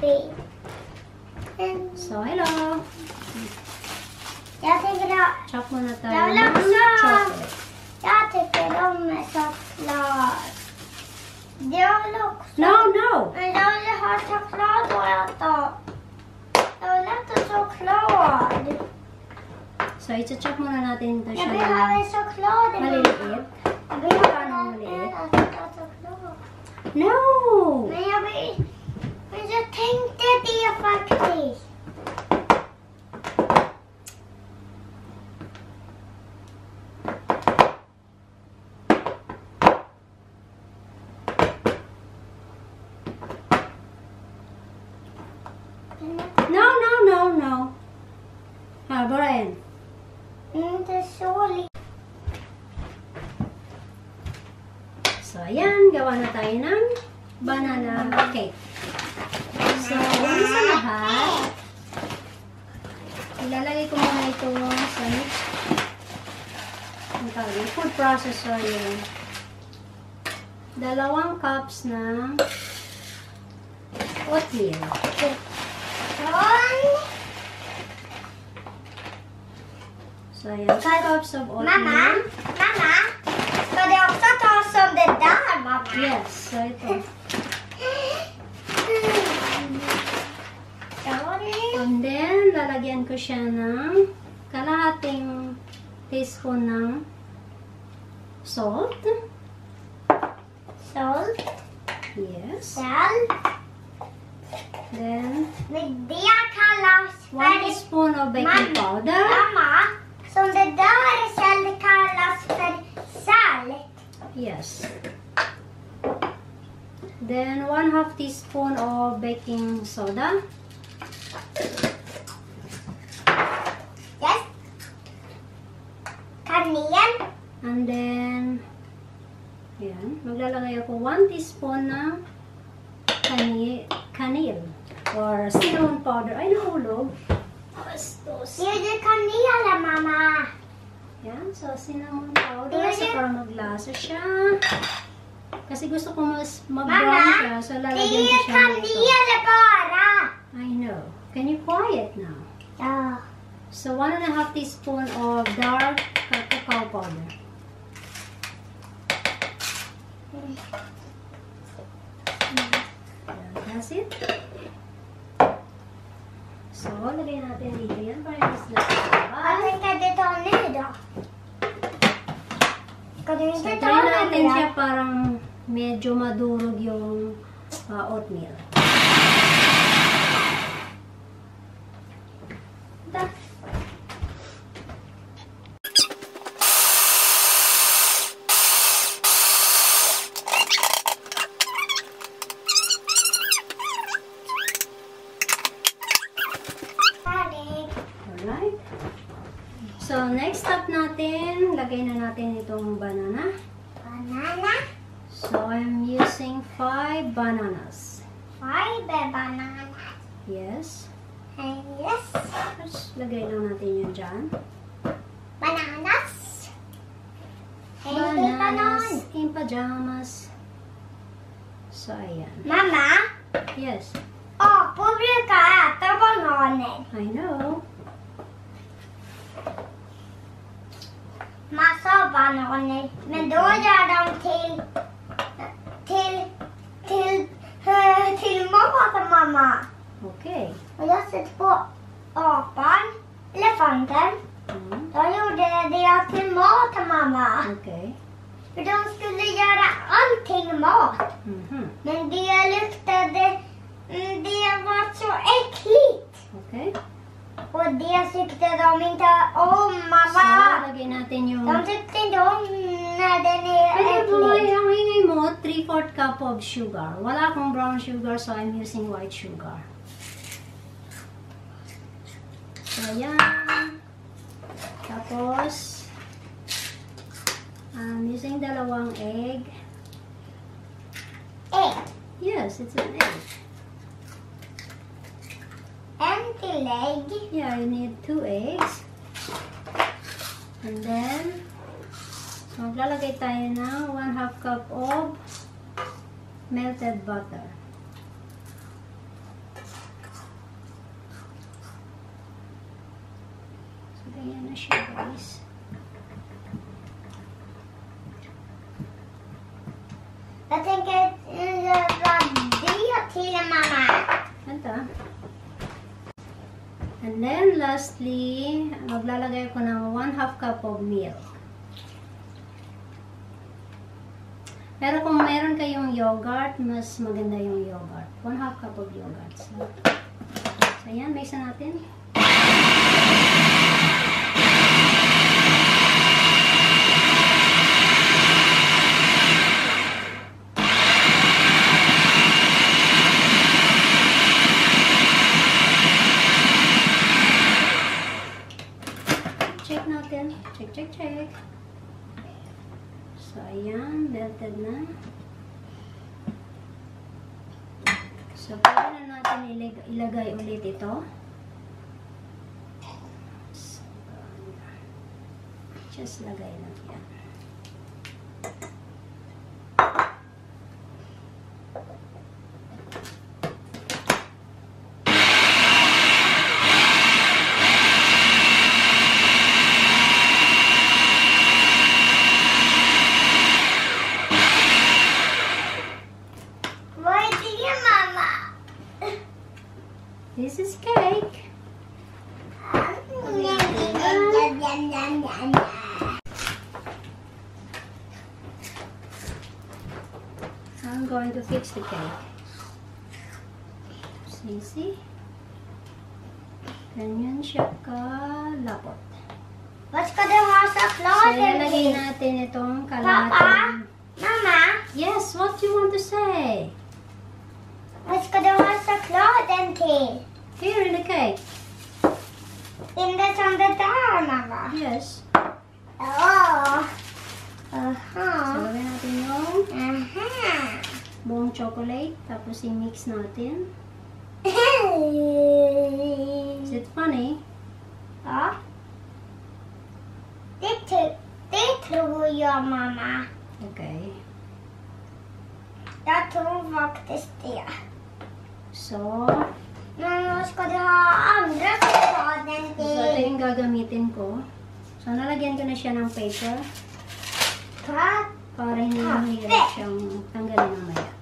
baby. And So, hello. jag tycker om, Chop muna tayo Jag vill också. jag tycker om choklad. Jag vill också. No, no! Men jag vill ha choklad och äta. Jag vill äta choklad. So, i-chop muna natin ito Jag siya ng behöver choklad. i maliliit. Jag Paano maliit? äta choklad. No! Men jag vill... Men jag tänkte det faktiskt. No, no, no, no. Ah, bara en. Inte så lite. So, ayan. Gawa na tayo ng banana cake. So, una sa lahat, ilalagay ko muna ito sa ang tawag yun, food processor yung dalawang cups ng oatmeal. So, ayan, two cups of oatmeal. mamma. Mamma. Ska det också tas som det där mamma? Yes, so ito. Sorry. And then, lalagyan ko siya ng kalahating teaspoon ng salt. Salt. Yes. Salt. Then, one teaspoon of baking powder. Mamma. Som det där salt kallas för salt. Yes. Then, one half teaspoon of baking soda. Yes. Kanel. And then, yan, maglalagay ako 1 teaspoon ng kani kanil or cinnamon powder. Ay, nahulog. Bastos. Ger du kanel mamma? Yan, so cinnamon powder. Tingnan So, para maglasa siya. Kasi gusto ko mas mag-brown Mama, siya. So, lalagyan ko siya nito. kanel bara. I know. Can you quiet now? Ja. So, 1 and a half teaspoon of dark cacao powder. Yan, That's it. So, lagay natin dito yan para mas lalabas. ta nu då? Ska du So, try natin siya parang medyo madurog yung ah, oatmeal. Natin, lagay na natin itong banana. Banana. So, I'm using five bananas. Fiber banana. Yes. And yes. Tapos, lagay lang natin yun dyan. Bananas. Bananas in pajamas. So, ayan. Mamma. Yes, Apor brukar äta bananer. Men då gör de till... Till... Till... eh, Till mat, mamma. Okay. Och jag sett på apan, elefanten. Mm, De gjorde det till mat, mamma. okay. För de skulle göra allting mat. Mhm. Men det luktade... mm, Det var så äckligt. Okay. Det tyckte de inte om, So, lagay natin yung... Om när den är Pwede äcklig. ang ingay mo, 3-4 cup of sugar. Wala akong brown sugar, so I'm using white sugar. So, ayan. Tapos, I'm using dalawang egg. Ägg. Yes, it's an egg. leg? Yeah, you need two eggs. And then, so maglalagay tayo ng 1 half cup of melted butter. So, ganyan na siya guys. Lastly, maglalagay ko ng 1 half cup of milk. Pero kung mayroon kayong yogurt, mas maganda yung yogurt. 1 half cup of yogurt. So, so yan, mix na natin. Check natin. Check, check, check. So, ayan. Melted na. So, pwede na natin ilag- ilagay ulit ito. Just lagay lang yan. I'm going to fix the cake. Sisi. Ganyan siya kalapot. Vad ska du ha So, chokladen ilalagay till? natin itong Papa? kalahating. Mamma, Yes, what do you want to say? vad ska du ha chokladen till? Here in the cake. Inte som det där mamma. Yes. Åh. So, Aha. lagay natin yung Aha. Buong chocolate. Tapos i-mix natin. Is it funny? Tr- det tror jag mamma. Okay. Jag tror faktiskt det. So, Men ska du ha andra chokladen so ito till? yung gagamitin ko. So, nalagyan ko na siya ng paper Tack. para hindi mahirap siyang tanggalin mamaya.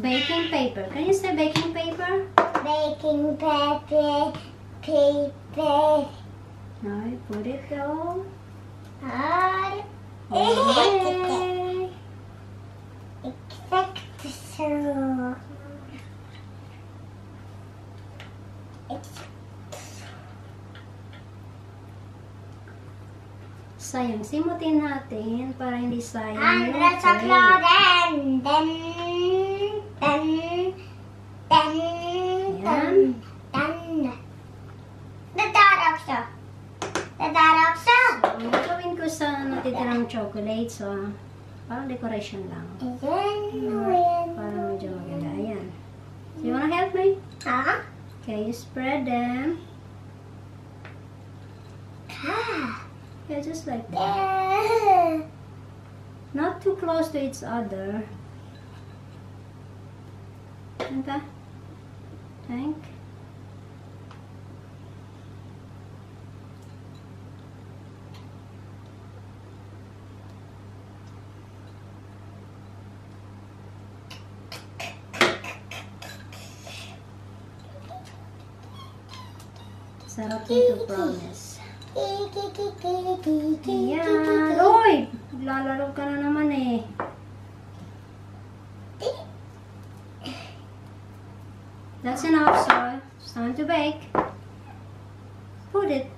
Baking paper. Can you say baking paper? Baking paper, paper. No, put it down. Här. Okay. Exakt så. Sayang, simutin natin para hindi sayang Andra yung cake. Chocolate, so parang decoration lang. Igen och igen. Para medyo maganda. Ayan. So, you wanna help me? Ja. Okay, you spread them. Ah. Yeah, just like that. Not too close to each other. Vänta. Tänk. Sarap nito, promise. Ayan. Uy! Naglalaro ka na naman eh. That's enough, so it's time to bake. Put it.